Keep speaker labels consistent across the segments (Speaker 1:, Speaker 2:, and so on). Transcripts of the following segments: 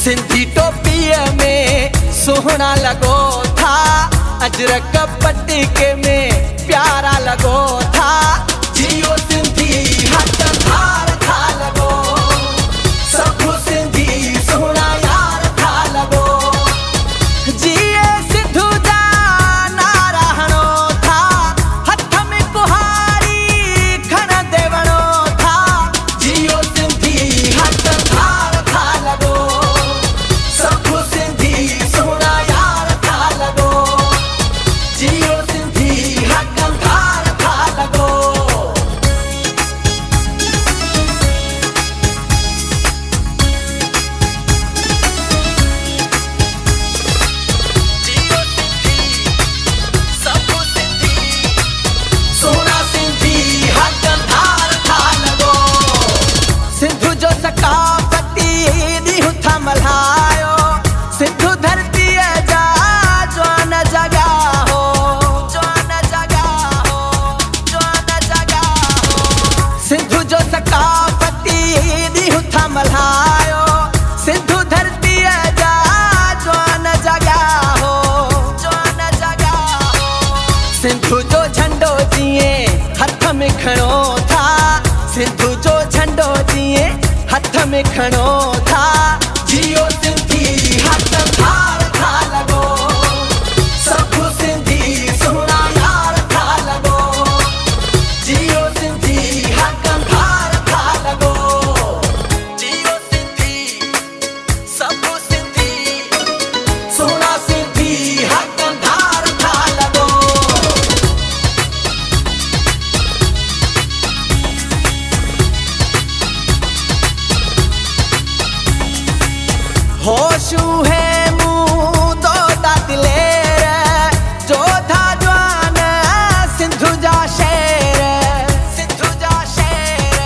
Speaker 1: सिंधी टोपिया में सोहना लगो था अजरक पटके में प्यारा लगो था। जियो सिंधी हक धार मल्हायो। सिंधु धरतीअ जा जगा हो? जगा हो? सिंधु जो झंडो जिए, हथ में खणो था। सिंधु जो झंडो जिए, हथ में खणो था। जियो सिंधी होशू है मुंह दो दातिलेर जो था जवान सिंधु जा शेर। जा शेर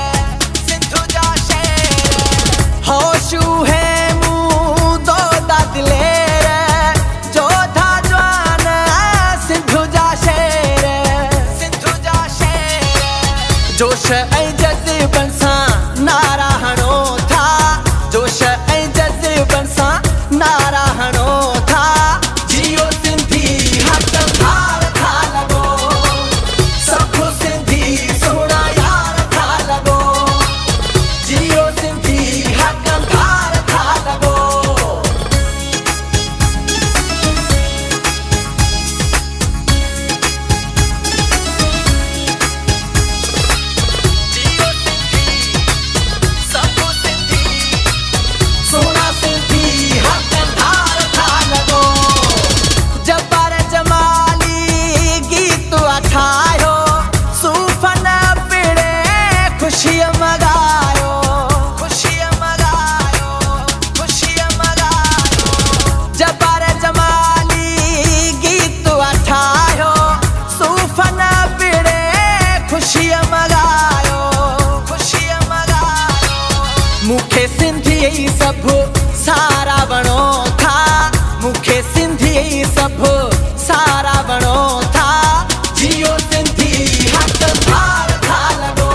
Speaker 1: जा शेर। होशू है मुंह दो दातिलेर जो था जवान जा शेर। जा शेर। जोश ऐं सिंधी सभु सारा वणो था। मूंखे सिंधी सभु सारा वणो था। जियो सिंधी, हक धार था लगो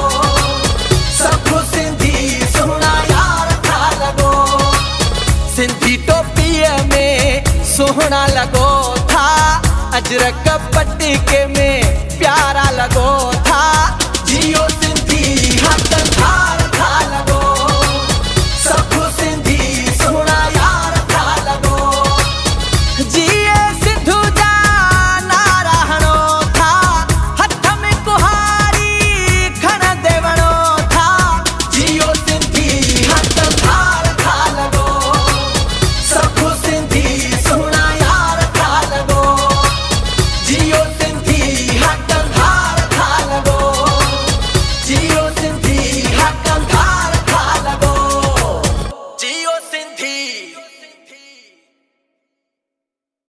Speaker 1: सब सिंधी, सोना यार था लगो सिंधी टोपीअ में सोहना लगो था। अजरक पट्टी के में प्यारा लगो था।